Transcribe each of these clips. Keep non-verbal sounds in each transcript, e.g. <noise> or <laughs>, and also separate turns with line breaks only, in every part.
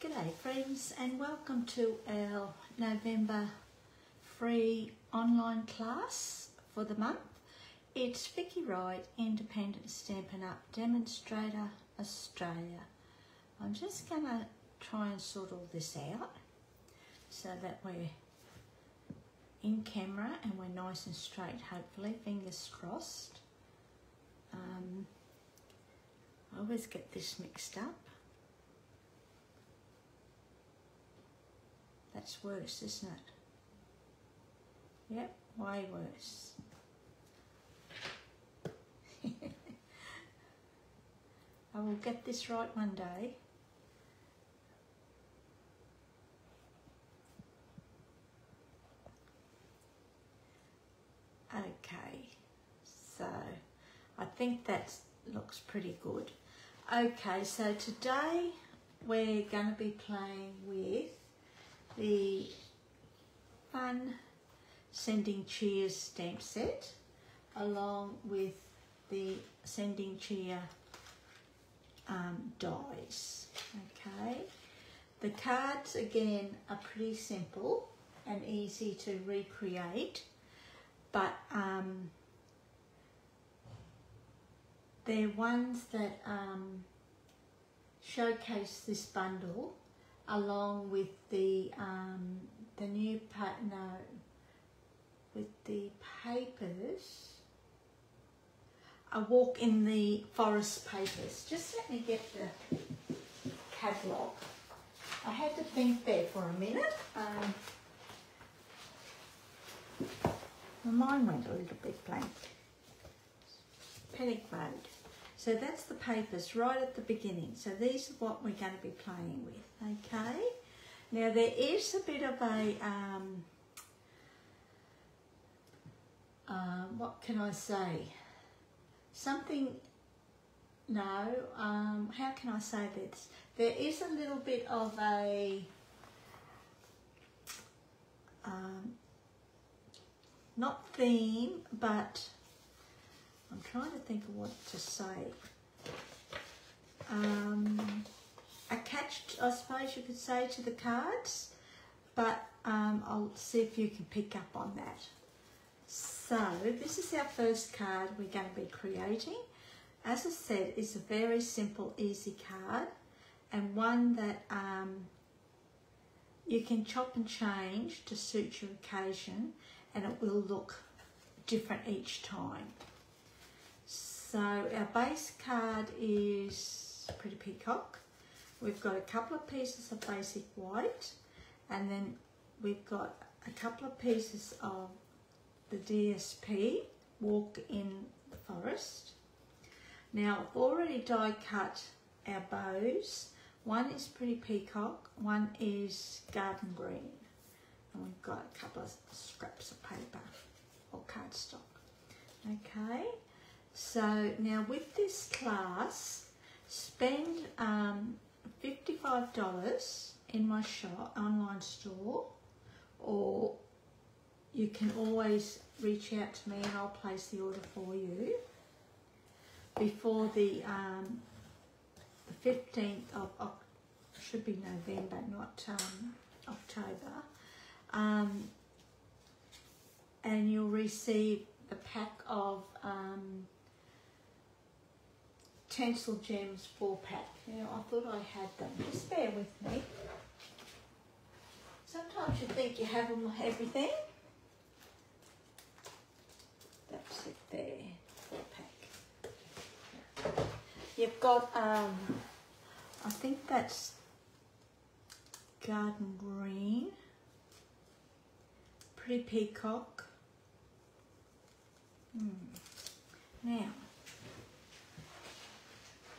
G'day friends and welcome to our November free online class for the month. It's Vicky Wright, Independent Stampin' Up Demonstrator, Australia. I'm just going to try and sort all this out so that we're in camera and we're nice and straight hopefully, fingers crossed. Um, I always get this mixed up. That's worse, isn't it? Yep, way worse. <laughs> I will get this right one day. Okay, so I think that looks pretty good. Okay, so today we're going to be playing with the fun sending cheers stamp set along with the sending cheer um, dies okay. The cards again are pretty simple and easy to recreate but um, they're ones that um, showcase this bundle along with the um, the new no, with the papers. A walk in the forest papers. Just let me get the catalogue. I had to think there for a minute. Um, my mind went a little bit blank. Panic mode. So that's the papers right at the beginning. So these are what we're going to be playing with, okay? Now there is a bit of a, um, uh, what can I say? Something, no, um, how can I say this? There is a little bit of a, um, not theme, but I'm trying to think of what to say. Um, a catch, I suppose you could say, to the cards, but um, I'll see if you can pick up on that. So this is our first card we're going to be creating. As I said, it's a very simple, easy card and one that um, you can chop and change to suit your occasion and it will look different each time. So our base card is Pretty Peacock. We've got a couple of pieces of basic white and then we've got a couple of pieces of the DSP, Walk in the Forest. Now I've already die cut our bows. One is Pretty Peacock, one is Garden Green. And we've got a couple of scraps of paper or cardstock. Okay. So now with this class, spend um, $55 in my shop, online store, or you can always reach out to me and I'll place the order for you before the um, the 15th of, of should be November, not um, October. Um, and you'll receive a pack of um, Tinsel Gems 4 pack. Now, I thought I had them. Just bear with me. Sometimes you think you have them, everything. That's it there, 4 pack. You've got, um, I think that's Garden Green, Pretty Peacock. Hmm. Now,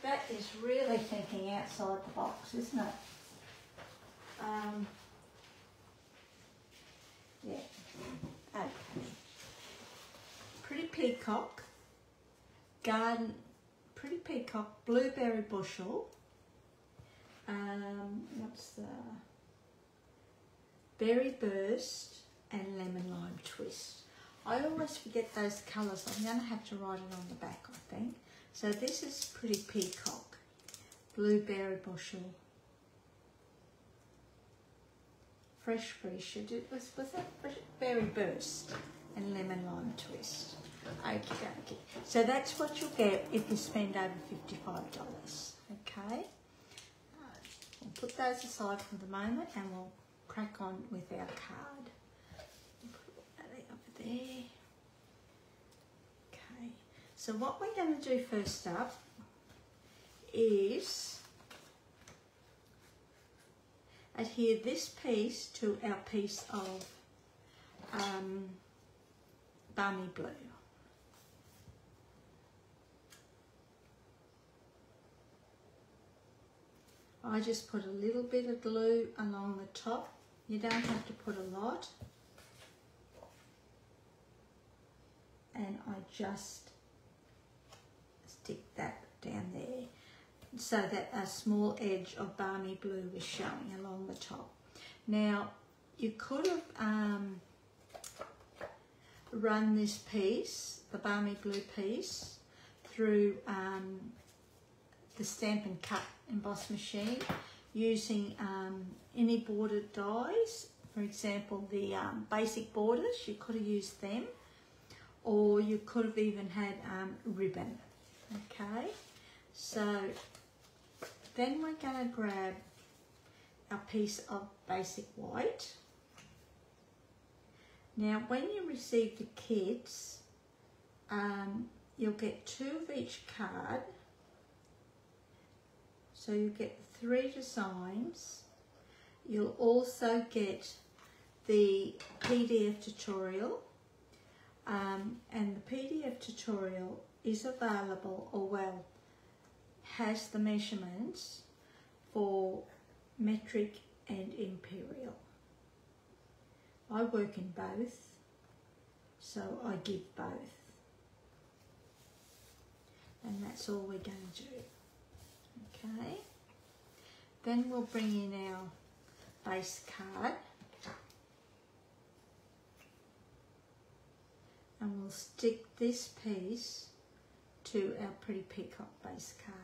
that is really thinking outside the box, isn't it? Um, yeah. Okay. Pretty peacock, garden, pretty peacock, blueberry bushel. Um, what's the berry burst and lemon lime twist. I always forget those colours. I'm going to have to write it on the back, I think. So this is Pretty Peacock, Blueberry Bushel, fresh fresh. It was was that berry burst and lemon lime twist. Okay, okay. So that's what you'll get if you spend over fifty-five dollars. Okay. We'll put those aside for the moment, and we'll crack on with our card. Put that over there. So what we're going to do first up is adhere this piece to our piece of um, blue. I just put a little bit of glue along the top. You don't have to put a lot. And I just stick that down there so that a small edge of balmy blue is showing along the top. Now, you could have um, run this piece, the balmy blue piece, through um, the and Cut emboss machine using um, any bordered dies. For example, the um, basic borders, you could have used them. Or you could have even had um, ribbon. Okay, so then we're going to grab a piece of basic white. Now, when you receive the kits, um, you'll get two of each card. So you get three designs. You'll also get the PDF tutorial. Um, and the PDF tutorial is available, or well, has the measurements for metric and imperial. I work in both, so I give both. And that's all we're going to do. Okay. Then we'll bring in our base card. And we'll stick this piece to our pretty peacock base card.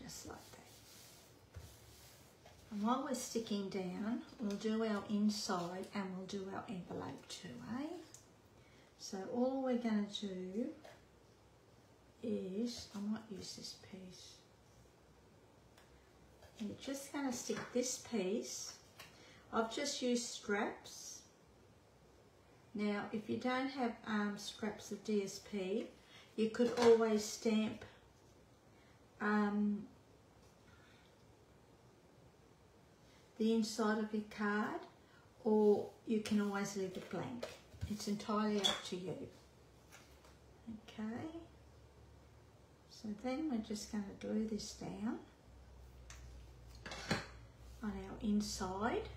Just like that. And while we're sticking down, we'll do our inside and we'll do our envelope too, eh? So all we're going to do is, I might use this You're just going to stick this piece. I've just used scraps. Now, if you don't have um, scraps of DSP, you could always stamp um, the inside of your card or you can always leave it blank. It's entirely up to you. Okay, so then we're just going to glue this down on our inside.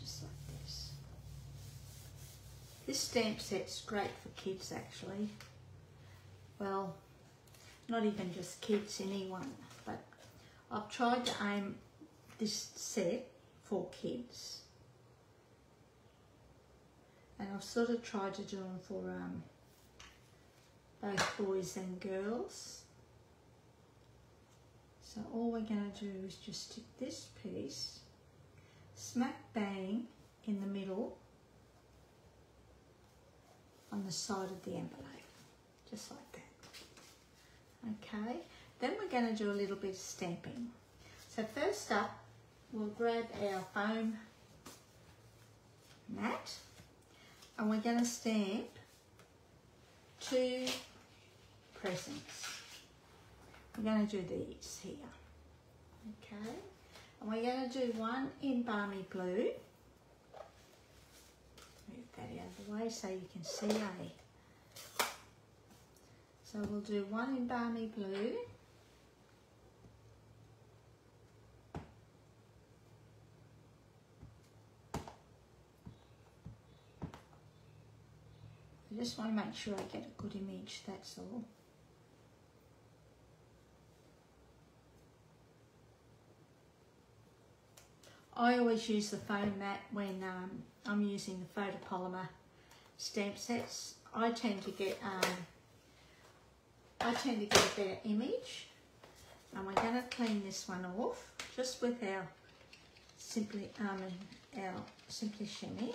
Just like this. This stamp set's great for kids actually. Well, not even just kids, anyone, but I've tried to aim this set for kids. And I've sort of tried to do them for um, both boys and girls. So all we're going to do is just stick this piece smack bang in the middle on the side of the envelope, just like that. Okay, then we're going to do a little bit of stamping. So first up, we'll grab our foam mat and we're going to stamp two presents. We're going to do these here. Okay. And we're going to do one in balmy blue. Move that out of the way so you can see A. So we'll do one in balmy blue. just want to make sure I get a good image, that's all. I always use the foam mat when um, I'm using the photopolymer stamp sets. I tend to get um, I tend to get a better image. And we're going to clean this one off just with our simply um, our simply shammy.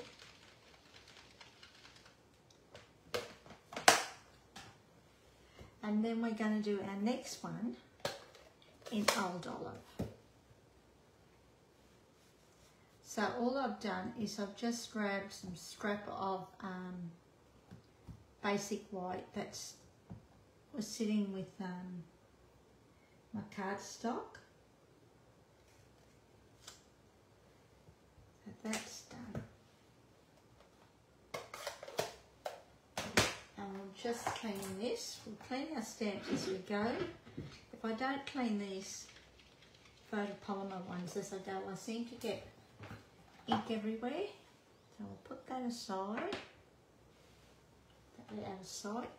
And then we're going to do our next one in Old Olive. So all I've done is I've just grabbed some scrap of um, basic white that's was sitting with um, my cardstock. So that's done. And we'll just clean this. We'll clean our stamps as we go. If I don't clean these photopolymer ones as I go, I seem to get ink everywhere. So I'll put that aside. That out of sight.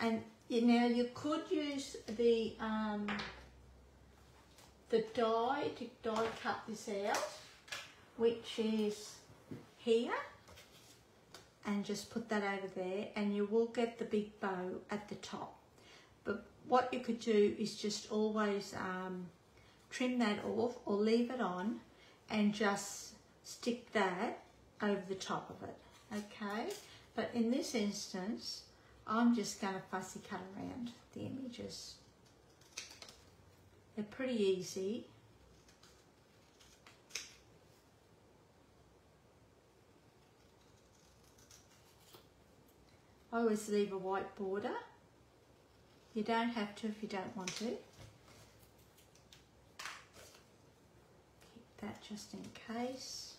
And you, now you could use the um, the die to die cut this out, which is here, and just put that over there, and you will get the big bow at the top. But what you could do is just always um, trim that off or leave it on and just stick that over the top of it, okay? But in this instance, I'm just going to fussy cut around the images. They're pretty easy. I always leave a white border. You don't have to if you don't want to. Keep that just in case.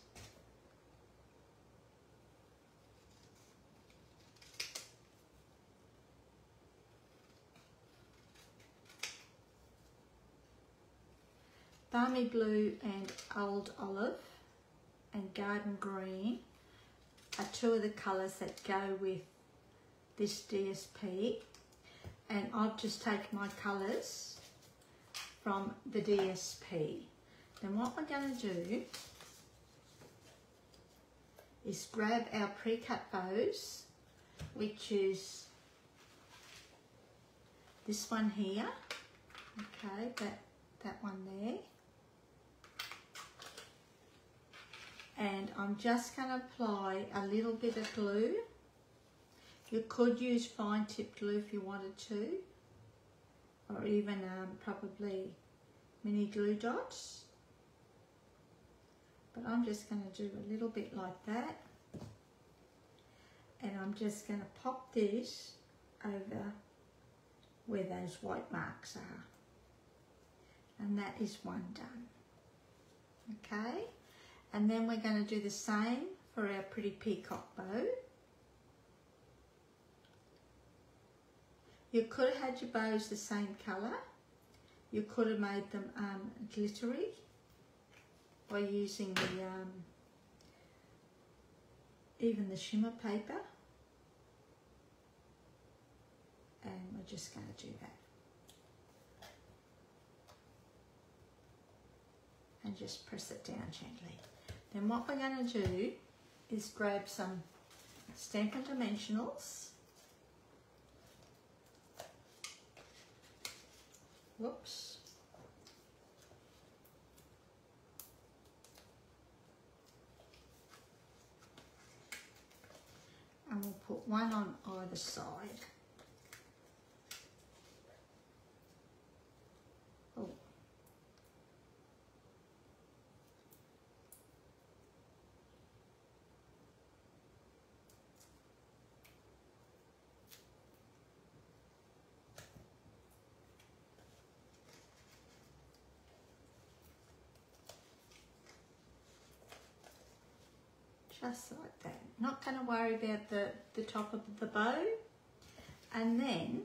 Balmy Blue and Old Olive and Garden Green are two of the colours that go with this DSP and I've just taken my colours from the DSP. Then what we're going to do is grab our pre-cut bows which is this one here okay that that one there and I'm just going to apply a little bit of glue. You could use fine tip glue if you wanted to or even um, probably mini glue dots. But I'm just going to do a little bit like that. And I'm just going to pop this over where those white marks are. And that is one done. Okay? And then we're going to do the same for our pretty peacock bow. You could have had your bows the same colour. You could have made them um, glittery by using the um, even the shimmer paper. And we're just going to do that. And just press it down gently. Then what we're going to do is grab some Stampin' Dimensionals. Whoops. And we'll put one on either side. Just like that. Not going to worry about the, the top of the bow. And then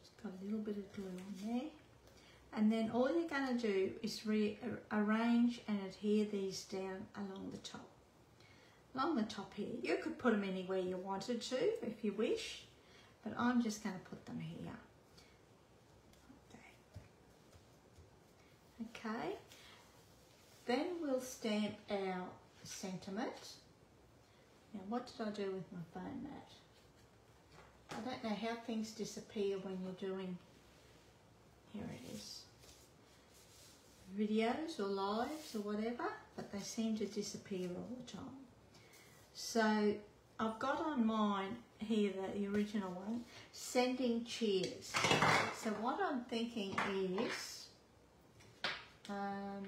just got a little bit of glue on there. And then all you're going to do is rearrange and adhere these down along the top. Along the top here. You could put them anywhere you wanted to if you wish, but I'm just going to put them here. Okay. Then we'll stamp our sentiment. Now, what did I do with my foam mat? I don't know how things disappear when you're doing, here it is, videos or lives or whatever, but they seem to disappear all the time. So I've got on mine here, the, the original one, sending cheers. So what I'm thinking is, um,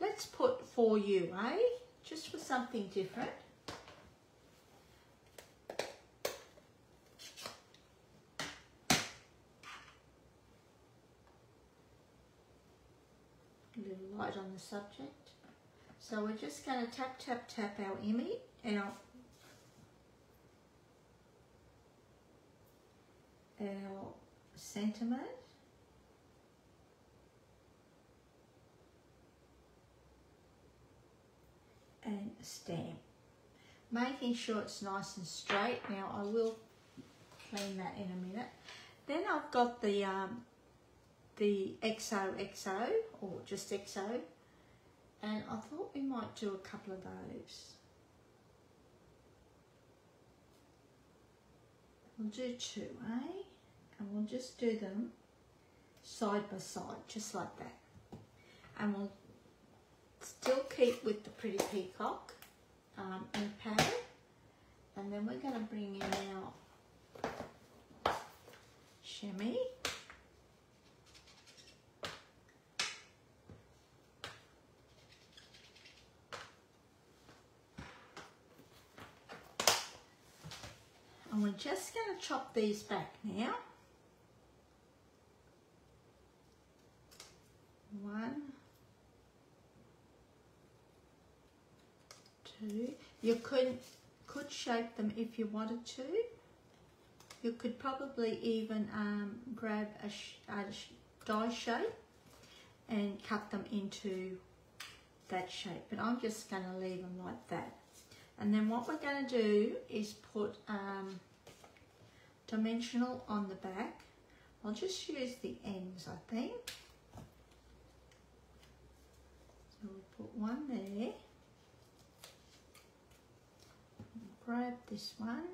let's put for you, eh? Just for something different. A little light on the subject. So we're just going to tap, tap, tap our image, our our sentiment and stamp. Making sure it's nice and straight. Now I will clean that in a minute. Then I've got the um, the XOXO or just XO and I thought we might do a couple of those. We'll do two eh? And we'll just do them side by side just like that. And we'll still keep with the pretty peacock um, and pattern and then we're going to bring in our chamois. And we're just going to chop these back now. One, two. You could could shape them if you wanted to. You could probably even um, grab a, a die shape and cut them into that shape. But I'm just going to leave them like that. And then what we're going to do is put um, dimensional on the back. I'll just use the ends, I think. So we'll put one there. Grab this one.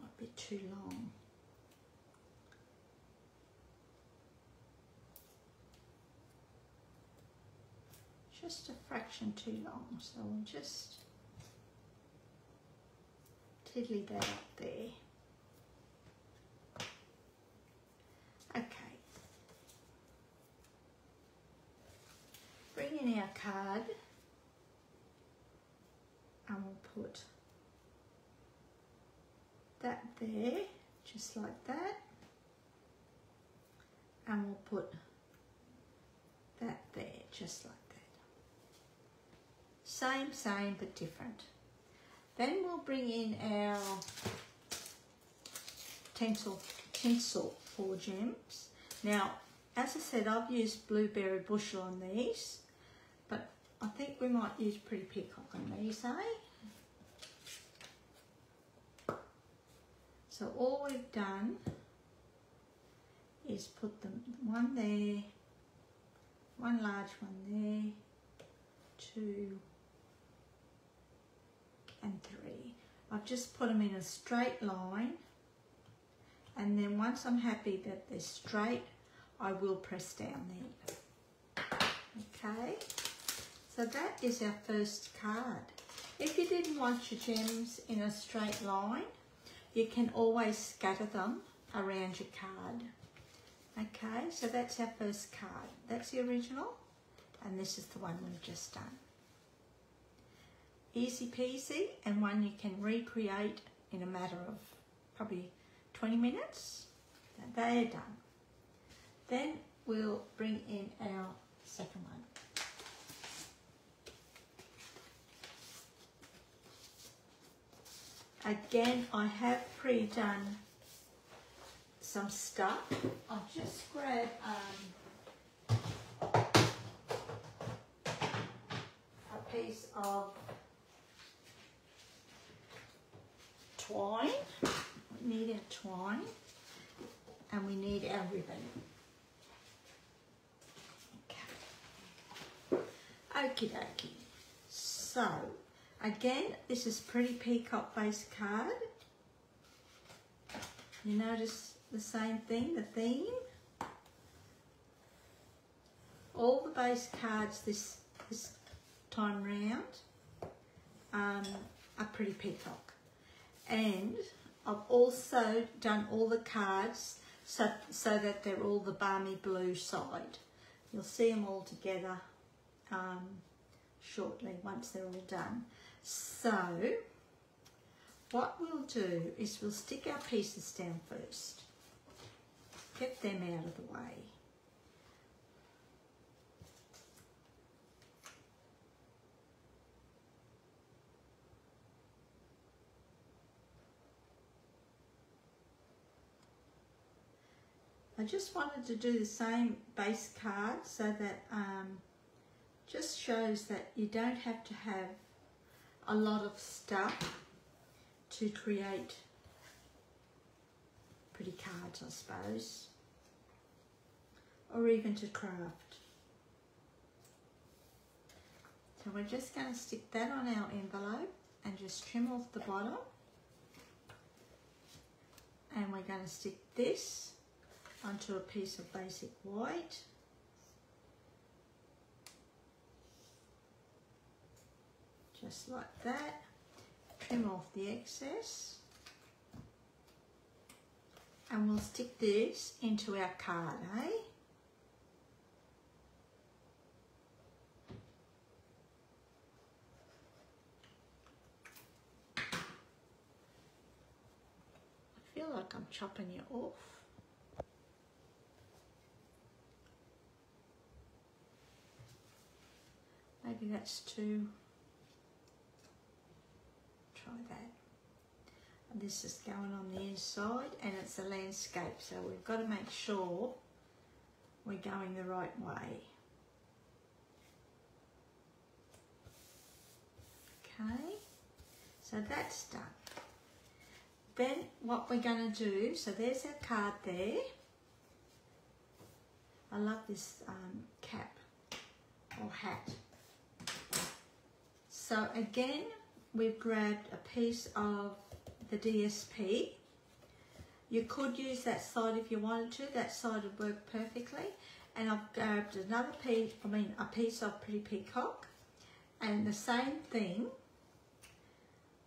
Might be too long. just a fraction too long so we'll just tiddly that up there okay bring in our card and we'll put that there just like that and we'll put that there just like that. same, same, but different. Then we'll bring in our tinsel, tinsel for gems. Now, as I said, I've used blueberry bushel on these, but I think we might use pretty peacock on these, eh? So all we've done is put them one there, one large one there, two, and three. I've just put them in a straight line and then once I'm happy that they're straight, I will press down there. Okay, so that is our first card. If you didn't want your gems in a straight line, you can always scatter them around your card. Okay, so that's our first card. That's the original, and this is the one we've just done easy peasy and one you can recreate in a matter of probably 20 minutes. They're done. Then we'll bring in our second one. Again, I have pre-done some stuff. I'll just grab um, a piece of twine. We need our twine and we need our ribbon. Okay. Okie dokie. So, again, this is pretty peacock base card. You notice the same thing, the theme. All the base cards this this time round um, are pretty peacock. And I've also done all the cards so, so that they're all the balmy blue side. You'll see them all together um, shortly once they're all done. So what we'll do is we'll stick our pieces down first. Get them out of the way. I just wanted to do the same base card so that um, just shows that you don't have to have a lot of stuff to create pretty cards I suppose or even to craft. So we're just going to stick that on our envelope and just trim off the bottom and we're going to stick this onto a piece of basic white. Just like that. Trim off the excess. And we'll stick this into our card, eh? I feel like I'm chopping you off. Maybe that's too, try that. And this is going on the inside and it's a landscape so we've got to make sure we're going the right way. Okay, so that's done. Then what we're going to do, so there's our card there. I love this um, cap or hat. So again, we've grabbed a piece of the DSP. You could use that side if you wanted to. That side would work perfectly. And I've grabbed another piece, I mean a piece of Pretty Peacock. And the same thing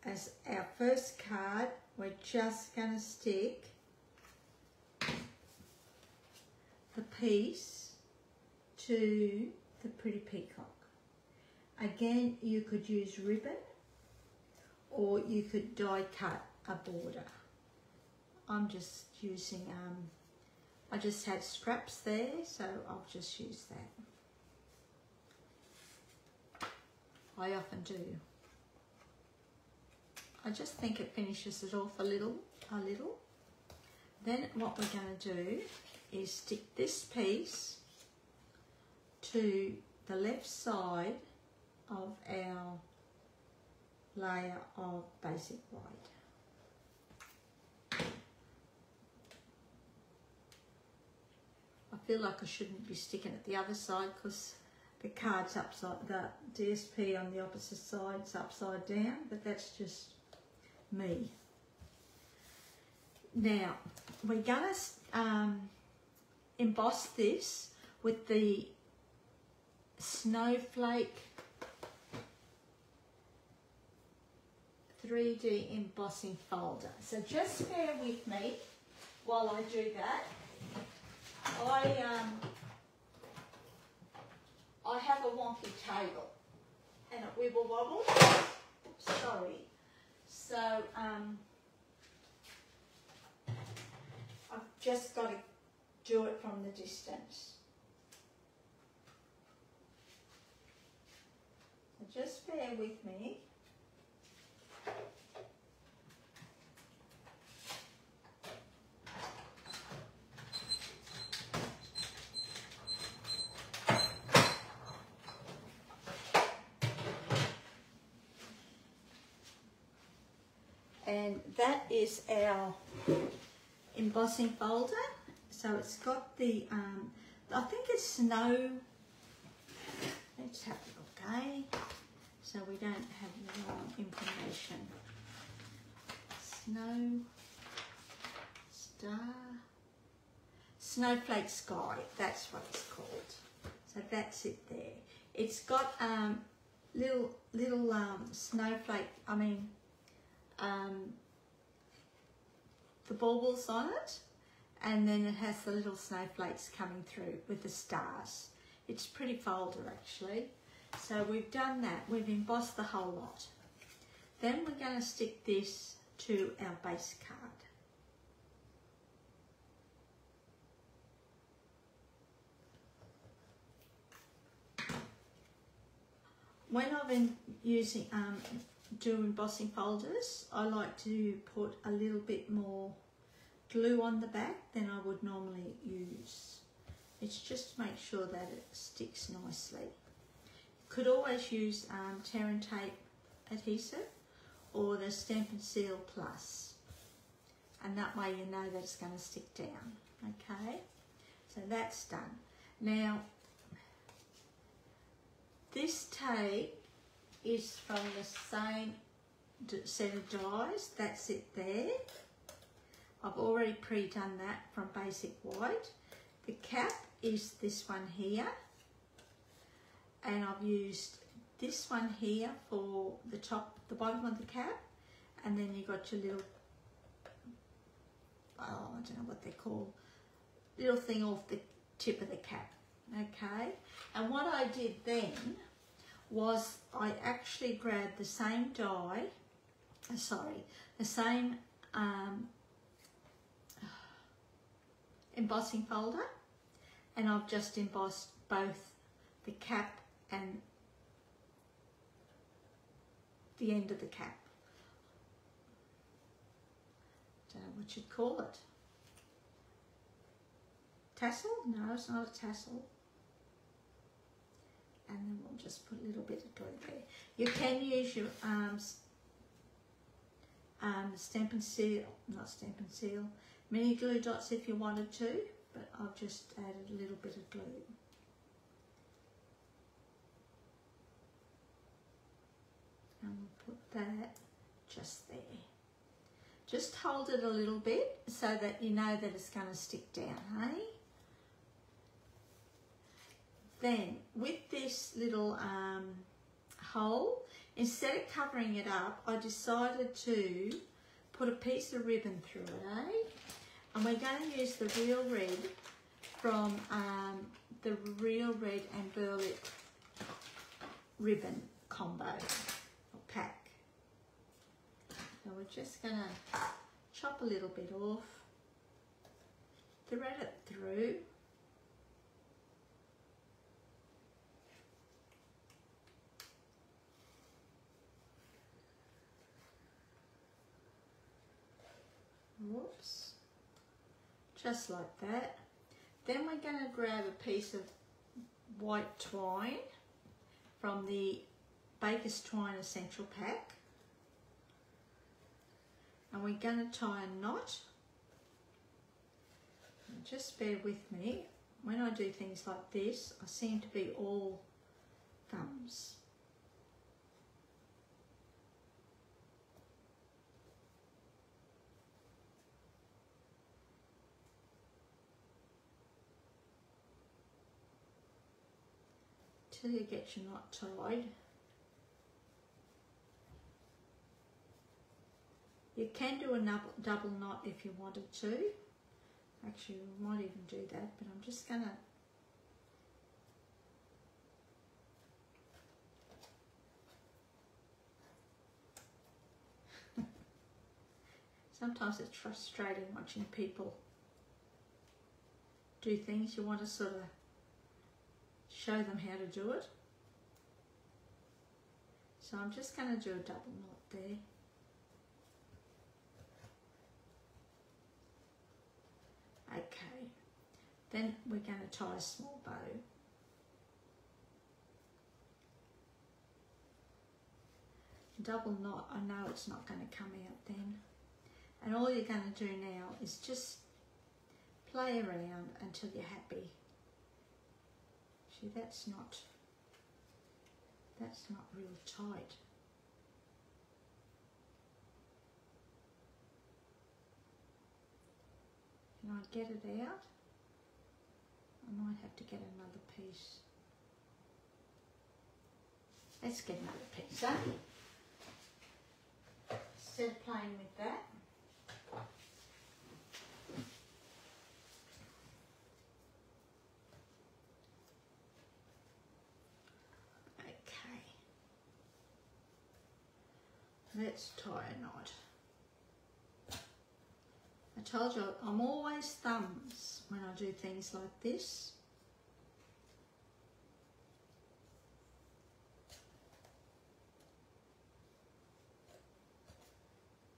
as our first card, we're just going to stick the piece to the Pretty Peacock. Again, you could use ribbon or you could die cut a border. I'm just using, um, I just had straps there, so I'll just use that. I often do. I just think it finishes it off a little, a little. Then what we're going to do is stick this piece to the left side of our layer of basic white. I feel like I shouldn't be sticking it the other side because the card's upside, the DSP on the opposite side's upside down, but that's just me. Now, we're to um, emboss this with the snowflake 3D embossing folder. So just bear with me while I do that. I um, I have a wonky table and it wibble wobbles. Sorry. So um, I've just got to do it from the distance. So just bear with me and that is our embossing folder. So it's got the um, I think it's snow. Let's have a look eh? So we don't have the wrong information. Snow, star, snowflake sky, that's what it's called. So that's it there. It's got um, little little um, snowflake, I mean, um, the baubles on it and then it has the little snowflakes coming through with the stars. It's pretty folder actually. So we've done that, we've embossed the whole lot. Then we're going to stick this to our base card. When I've been using um, do embossing folders, I like to put a little bit more glue on the back than I would normally use. It's just to make sure that it sticks nicely. Could always use um, tear and tape adhesive or the Stampin' Seal Plus. And that way you know that it's going to stick down. Okay, so that's done. Now, this tape is from the same set of dies. That's it there. I've already pre-done that from Basic White. The cap is this one here. And I've used this one here for the top, the bottom of the cap. And then you've got your little, oh, I don't know what they're called, little thing off the tip of the cap. Okay. And what I did then was I actually grabbed the same die, uh, sorry, the same um, embossing folder and I've just embossed both the cap and the end of the cap. Don't know what you'd call it. Tassel? No, it's not a tassel and then we'll just put a little bit of glue there. You can use your um, um, and Seal, not Stampin' Seal, mini glue dots if you wanted to, but I've just added a little bit of glue. And we'll put that just there. Just hold it a little bit so that you know that it's going to stick down, hey? Then with this little um, hole, instead of covering it up, I decided to put a piece of ribbon through it, eh? And we're going to use the Real Red from um, the Real Red and Burlap ribbon combo we're just going to chop a little bit off, thread it through. Whoops. Just like that. Then we're going to grab a piece of white twine from the Baker's Twine Essential Pack and we're going to tie a knot. Just bear with me. When I do things like this I seem to be all thumbs. Till you get your knot tied. You can do a double knot if you wanted to. Actually, we might even do that, but I'm just going <laughs> to Sometimes it's frustrating watching people do things. You want to sort of show them how to do it. So I'm just going to do a double knot there. Okay, then we're going to tie a small bow. Double knot, I know it's not going to come out then. And all you're going to do now is just play around until you're happy. See, that's not, that's not real tight. Can I get it out? I might have to get another piece. Let's get another piece, eh? Instead of playing with that. Okay. Let's tie a knot. Told you I'm always thumbs when I do things like this.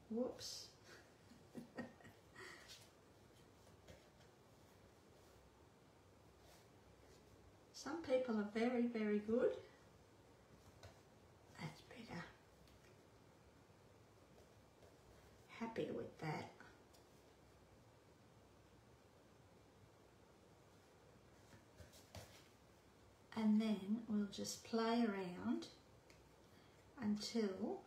Whoops. <laughs> Some people are very, very good. That's better. Happy with that. And then we'll just play around until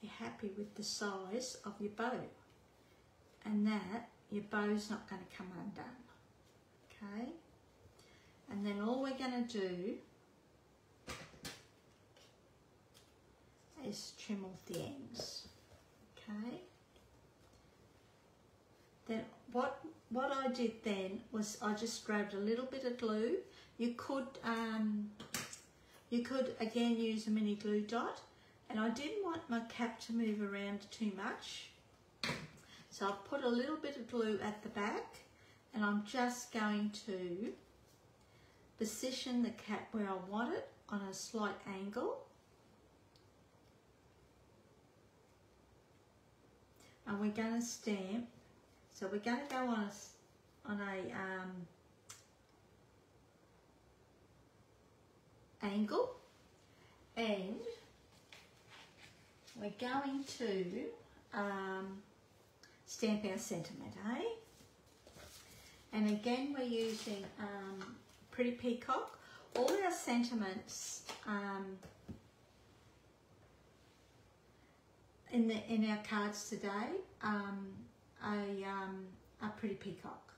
you're happy with the size of your bow and that your bow's not going to come undone okay? And then all we're going to do is trim off the ends okay? Then what what I did then was I just grabbed a little bit of glue. You could um, you could again use a mini glue dot. And I didn't want my cap to move around too much. So I've put a little bit of glue at the back. And I'm just going to position the cap where I want it on a slight angle. And we're going to stamp so we're going to go on a, on a um, angle and we're going to um, stamp our sentiment, eh? And again, we're using um, Pretty Peacock. All our sentiments um, in the in our cards today um, a, um, a Pretty Peacock.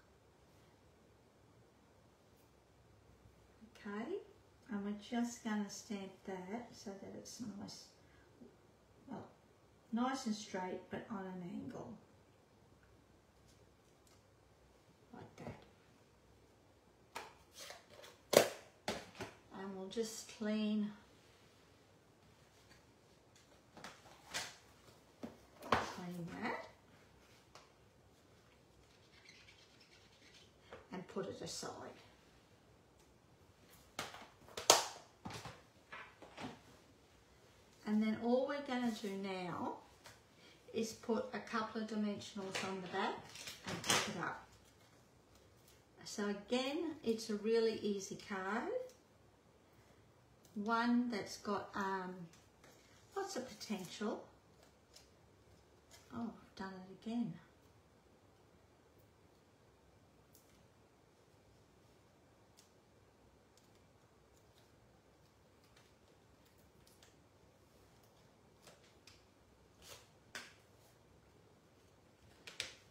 Okay, and we're just going to stamp that so that it's nice nice and straight but on an angle. Like that. And we'll just clean. Clean that and put it aside And then all we're going to do now is put a couple of dimensionals on the back and pick it up. So again, it's a really easy card. One that's got um, lots of potential. Oh, I've done it again.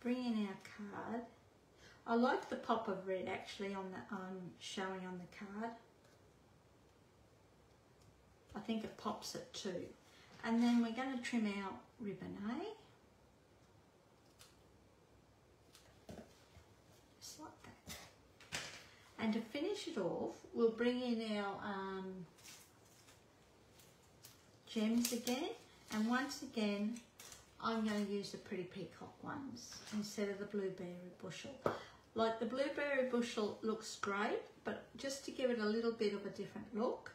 Bring in our card. I like the pop of red actually on the on showing on the card. I think it pops it too. And then we're going to trim our ribbon, eh? Just like that. And to finish it off, we'll bring in our um, gems again. And once again, I'm going to use the Pretty Peacock ones instead of the Blueberry Bushel. Like the Blueberry Bushel looks great, but just to give it a little bit of a different look,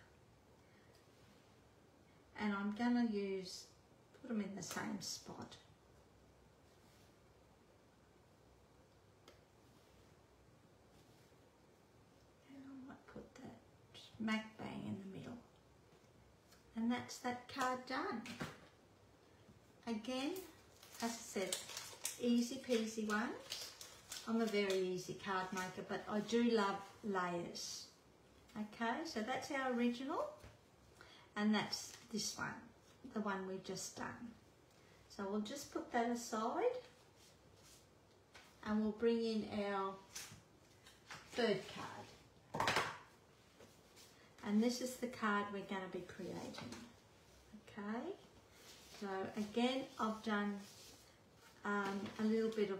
and I'm going to use, put them in the same spot. And I might put that smack bang in the middle. And that's that card done. Again, as I said, easy peasy ones. I'm a very easy card maker, but I do love layers. Okay, so that's our original, and that's this one, the one we've just done. So we'll just put that aside, and we'll bring in our third card. And this is the card we're going to be creating. Okay, so again, I've done um, a little bit of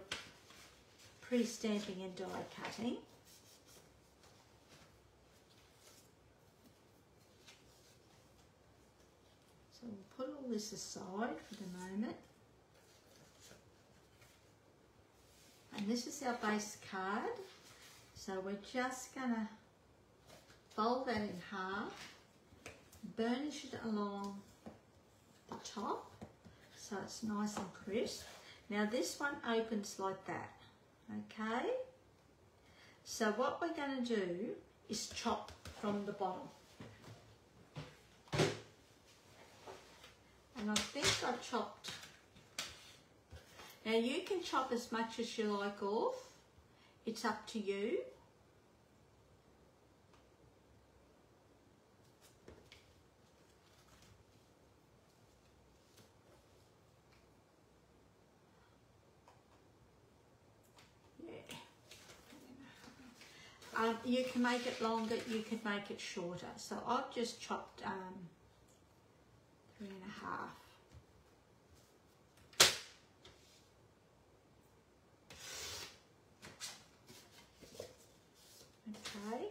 pre-stamping and die cutting. So we'll put all this aside for the moment. And this is our base card. So we're just gonna fold that in half, burnish it along the top so it's nice and crisp. Now this one opens like that, okay? So what we're going to do is chop from the bottom. And I think I chopped, now you can chop as much as you like off, it's up to you. Um, you can make it longer, you could make it shorter. So I've just chopped um, three and a half. Okay.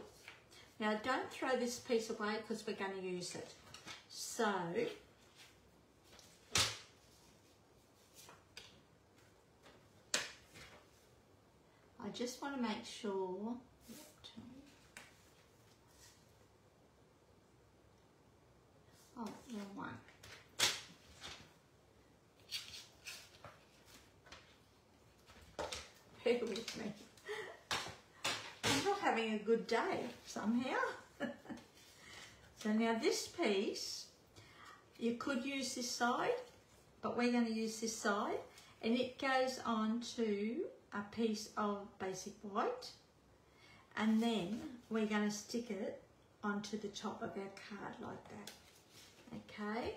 Now don't throw this piece away because we're going to use it. So I just want to make sure Oh, wrong one. <laughs> Bear with me. I'm not having a good day somehow. <laughs> so now this piece, you could use this side, but we're going to use this side. And it goes on to a piece of basic white. And then we're going to stick it onto the top of our card like that okay?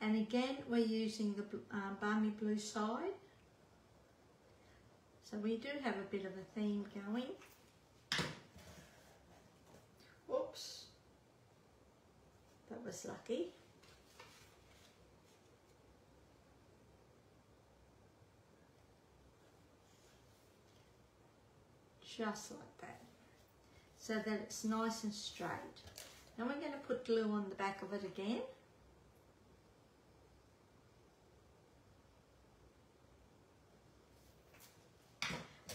And again we're using the uh, balmy blue side. So we do have a bit of a theme going. Whoops that was lucky. Just like that. So that it's nice and straight now we're going to put glue on the back of it again.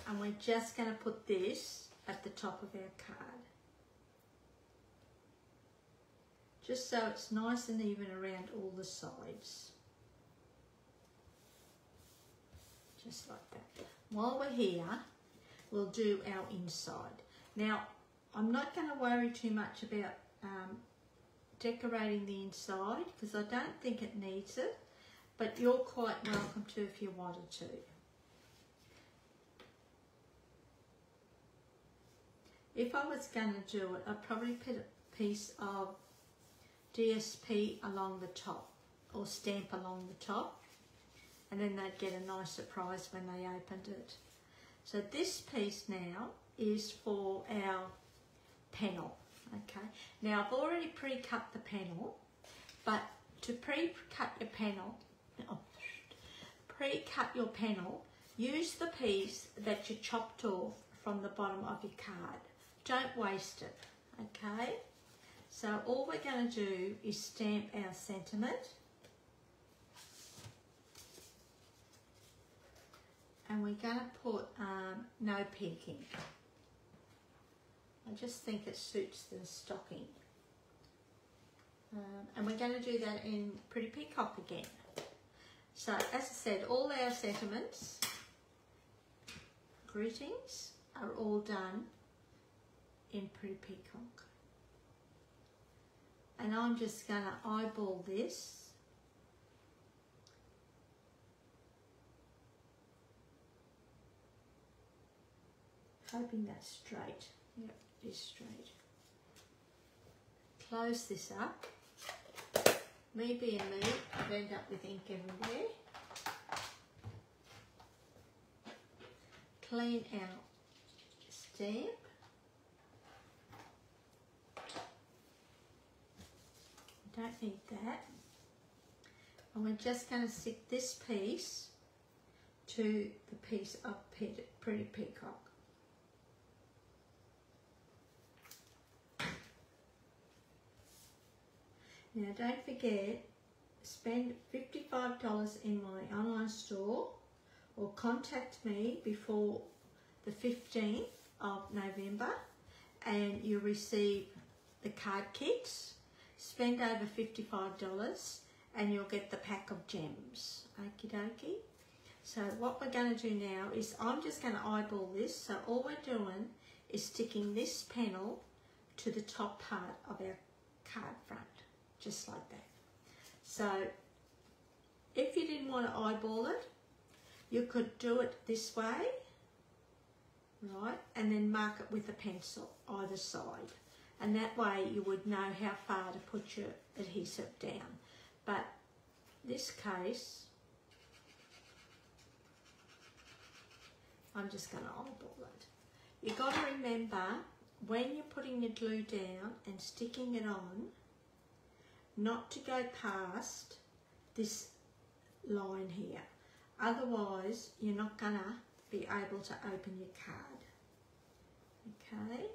And we're just going to put this at the top of our card. Just so it's nice and even around all the sides. Just like that. While we're here, we'll do our inside. Now, I'm not going to worry too much about um, decorating the inside because I don't think it needs it but you're quite welcome to if you wanted to. If I was going to do it, I'd probably put a piece of DSP along the top or stamp along the top and then they'd get a nice surprise when they opened it. So this piece now is for our panel. Okay, now I've already pre-cut the panel, but to pre-cut your panel, oh, pre-cut your panel, use the piece that you chopped off from the bottom of your card. Don't waste it, okay? So all we're going to do is stamp our sentiment. And we're going to put um, no pinking. I just think it suits the stocking. Um, and we're going to do that in Pretty Peacock again. So, as I said, all our sentiments, greetings, are all done in Pretty Peacock. and I'm just going to eyeball this. Hoping that's straight. Is straight. Close this up. Me being me, I've ended up with ink everywhere. Clean out stamp. Don't need that. And we're just going to stick this piece to the piece of Pretty Peacock. Now don't forget, spend $55 in my online store or contact me before the 15th of November and you'll receive the card kits. Spend over $55 and you'll get the pack of gems. Okie dokie. So what we're going to do now is I'm just going to eyeball this. So all we're doing is sticking this panel to the top part of our card front, just like that. So if you didn't want to eyeball it, you could do it this way, right, and then mark it with a pencil either side. And that way you would know how far to put your adhesive down. But this case, I'm just going to eyeball it. You've got to remember when you're putting your glue down and sticking it on, not to go past this line here. Otherwise, you're not to be able to open your card. Okay?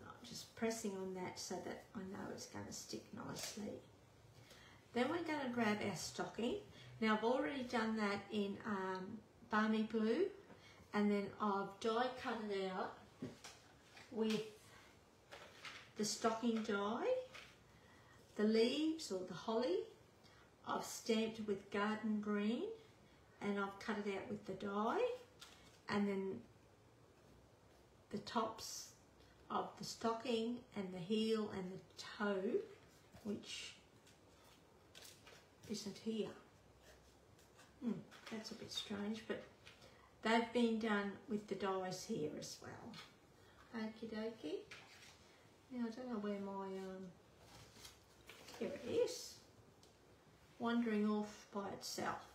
I'm just pressing on that so that I know it's going to stick nicely. Then we're going to grab our stocking. Now I've already done that in um, blue and then I've die cut it out with the stocking die, the leaves or the holly. I've stamped with garden green and I've cut it out with the die and then the tops of the stocking and the heel and the toe which isn't here. Hmm, that's a bit strange, but they've been done with the dies here as well. Okie dokie. Now, I don't know where my, um, here it is, wandering off by itself.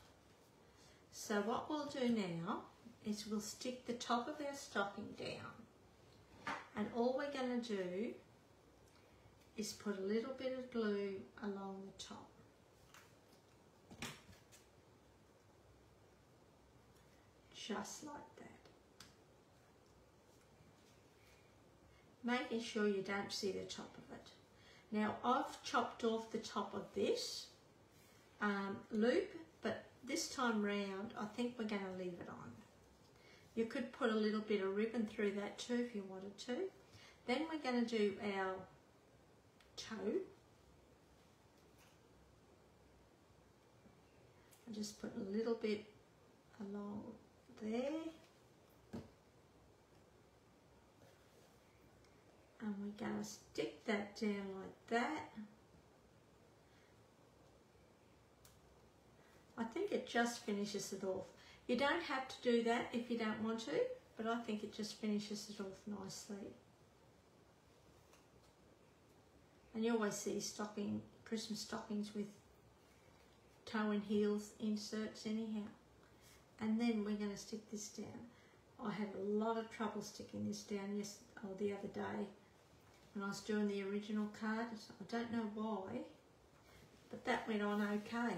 So what we'll do now is we'll stick the top of our stocking down. And all we're going to do is put a little bit of glue along the top. just like that. Making sure you don't see the top of it. Now I've chopped off the top of this um, loop, but this time round I think we're going to leave it on. You could put a little bit of ribbon through that too if you wanted to. Then we're going to do our toe. I just put a little bit along there. And we're going to stick that down like that. I think it just finishes it off. You don't have to do that if you don't want to, but I think it just finishes it off nicely. And you always see stocking, Christmas stockings with toe and heels inserts anyhow and then we're going to stick this down. I had a lot of trouble sticking this down yes, or the other day when I was doing the original card. I don't know why, but that went on okay.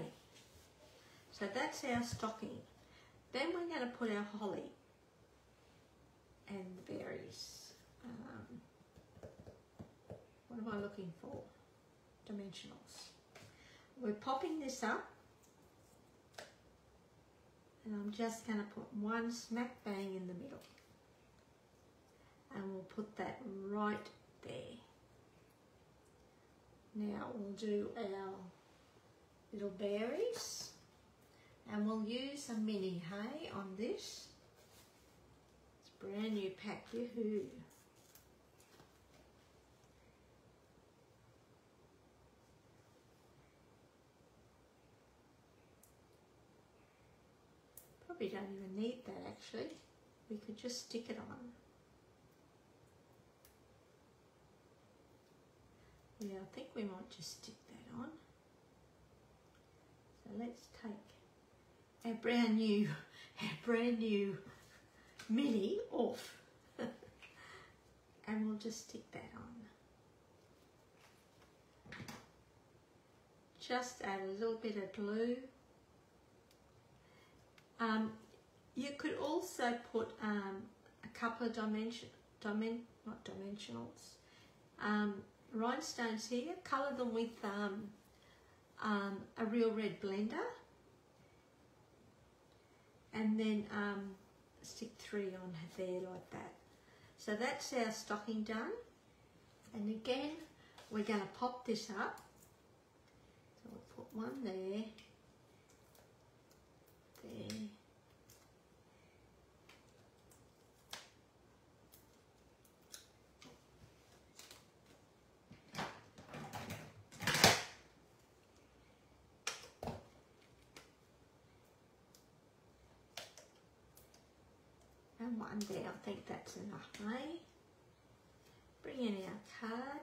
So that's our stocking. Then we're going to put our holly and the berries. Um, what am I looking for? Dimensionals. We're popping this up and I'm just going to put one smack bang in the middle and we'll put that right now we'll do our little berries and we'll use a mini hay on this. It's brand new pack, yoo-hoo. Probably don't even need that actually. We could just stick it on. Yeah, I think we might just stick that on. So let's take our brand new, <laughs> our brand new mini off. <laughs> and we'll just stick that on. Just add a little bit of glue. Um, you could also put um, a couple of dimension, dimen, not dimensionals, um, rhinestones here, colour them with um, um, a real red blender and then um, stick three on there like that. So that's our stocking done and again we're going to pop this up. So we'll put one there, there, one there. I think that's enough, eh? Bring in our card.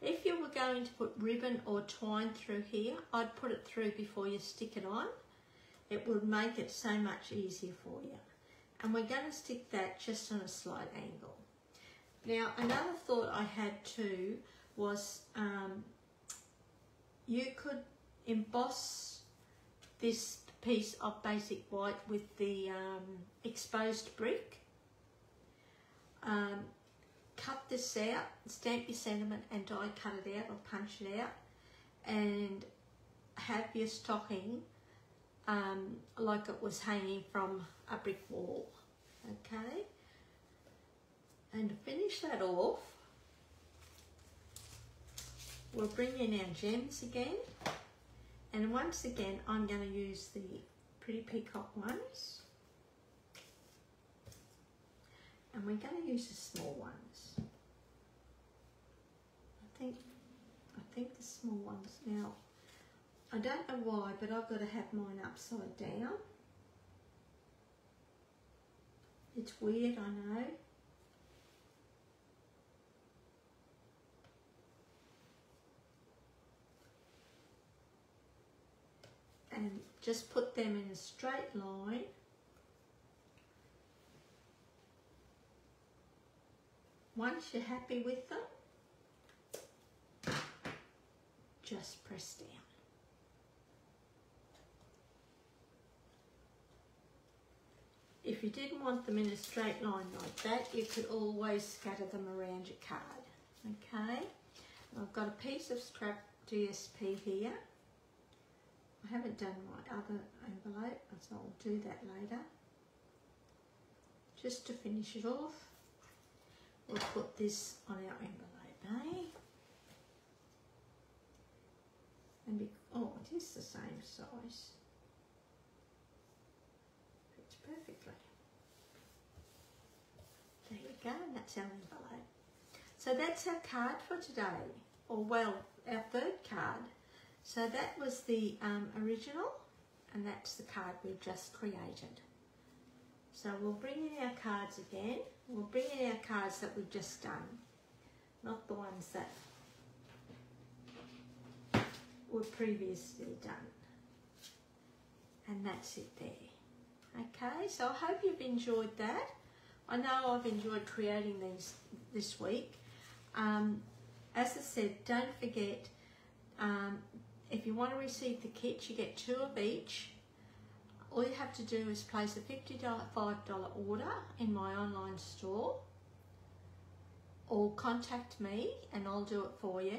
If you were going to put ribbon or twine through here, I'd put it through before you stick it on. It would make it so much easier for you. And we're going to stick that just on a slight angle. Now, another thought I had too was um, you could emboss this piece of basic white with the um, exposed brick. Um, cut this out, stamp your sentiment and die cut it out or punch it out and have your stocking um, like it was hanging from a brick wall, okay? And to finish that off, we'll bring in our gems again. And once again, I'm going to use the Pretty Peacock ones. And we're going to use the small ones. I think, I think the small ones. Now, I don't know why, but I've got to have mine upside down. It's weird, I know. And just put them in a straight line. Once you're happy with them just press down. If you didn't want them in a straight line like that you could always scatter them around your card okay? I've got a piece of scrap DSP here I haven't done my other envelope, so I'll do that later. Just to finish it off, we'll put this on our envelope, eh? And be, oh, it is the same size. Fits perfectly. There you go, that's our envelope. So that's our card for today, or well, our third card. So that was the um, original and that's the card we've just created. So we'll bring in our cards again. We'll bring in our cards that we've just done, not the ones that were previously done. And that's it there. Okay, so I hope you've enjoyed that. I know I've enjoyed creating these this week. Um, as I said, don't forget um, if you want to receive the kit, you get two of each. All you have to do is place a $55 order in my online store or contact me and I'll do it for you.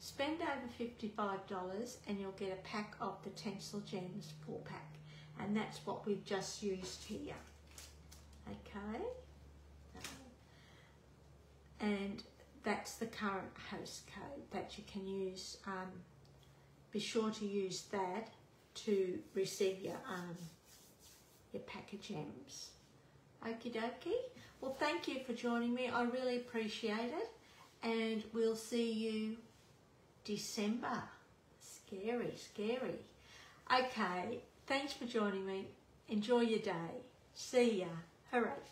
Spend over $55 and you'll get a pack of the Tinsel Gems 4 pack and that's what we've just used here. Okay? And that's the current host code that you can use um, be sure to use that to receive your um, your pack of gems. Okie dokie. Well, thank you for joining me. I really appreciate it. And we'll see you December. Scary, scary. Okay, thanks for joining me. Enjoy your day. See ya. Hooray.